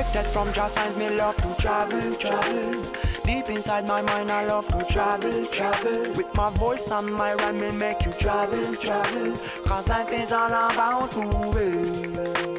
Directed from just signs me love to travel, travel. Deep inside my mind I love to travel, travel. With my voice and my rhyme me make you travel, travel. Cause life is all about moving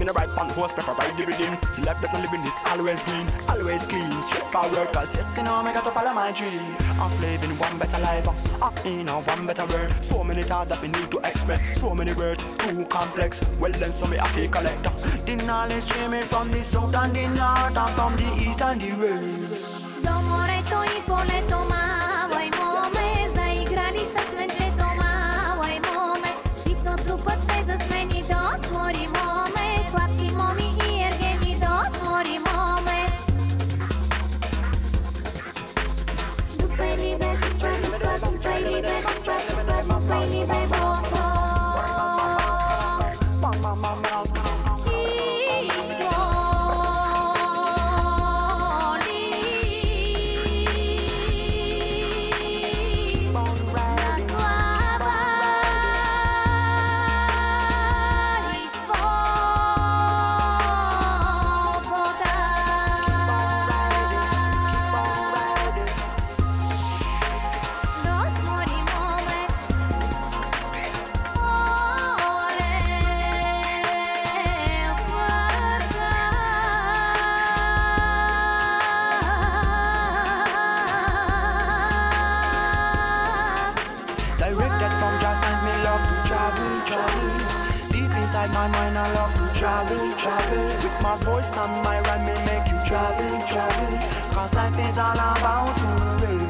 me no ride on horse, prefer ride the rhythm. Life that I'm living is always green, always clean. Straight forward, cause yes, you know, me got to follow my dream. Of living one better life, uh, in a one better world. So many thoughts that we need to express So many words, too complex. Well then, so me have to collect. The knowledge streaming from the south and the north And from the east and the west. I Directed from just signs me love to travel, travel Deep inside my mind I love to travel, travel With my voice and my rhyme me make you travel, travel Cause life is all about moving